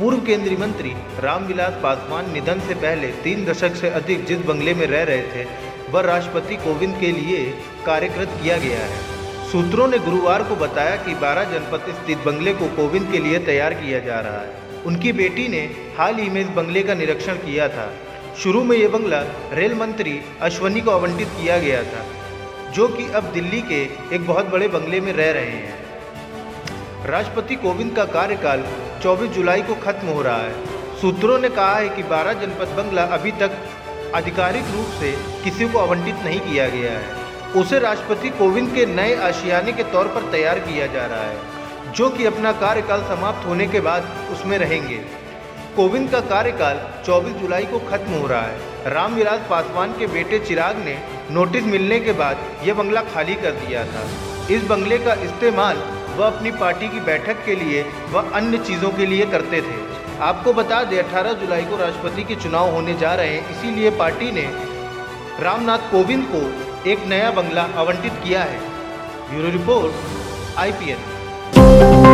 केंद्रीय मंत्री रामविलास पासवान निधन से पहले तीन दशक से अधिक जिस बंगले में रह रहे थे, वह राष्ट्रपति कोविंद के लिए कार्यकृत किया गया है। सूत्रों ने गुरुवार को बताया कि 12 जनपद स्थित बंगले को कोविंद के लिए तैयार किया जा रहा है। उनकी बेटी ने हाल ही में इस बंगले का निरीक्षण किया था। शुरू में ये बंगला रेल मंत्री अश्वनी को आवंटित किया गया था, जो कि अब दिल्ली के एक बहुत बड़े बंगले में रह रहे हैं। राष्ट्रपति कोविंद का कार्यकाल 24 जुलाई को खत्म हो रहा है। सूत्रों ने कहा है कि 12 जनपद बंगला अभी तक आधिकारिक रूप से किसी को आवंटित नहीं किया गया है। उसे राष्ट्रपति कोविंद के नए आशियाने के तौर पर तैयार किया जा रहा है, जो कि अपना कार्यकाल समाप्त होने के बाद उसमें रहेंगे। कोविंद का कार्यकाल 24 जुलाई को खत्म हो रहा है। रामविलास पासवान के बेटे चिराग ने नोटिस मिलने के बाद यह बंगला खाली कर दिया था। इस बंगले का इस्तेमाल वह अपनी पार्टी की बैठक के लिए व अन्य चीज़ों के लिए करते थे। आपको बता दें 18 जुलाई को राष्ट्रपति के चुनाव होने जा रहे हैं। इसीलिए पार्टी ने रामनाथ कोविंद को एक नया बंगला आवंटित किया है। Bureau report, IPN.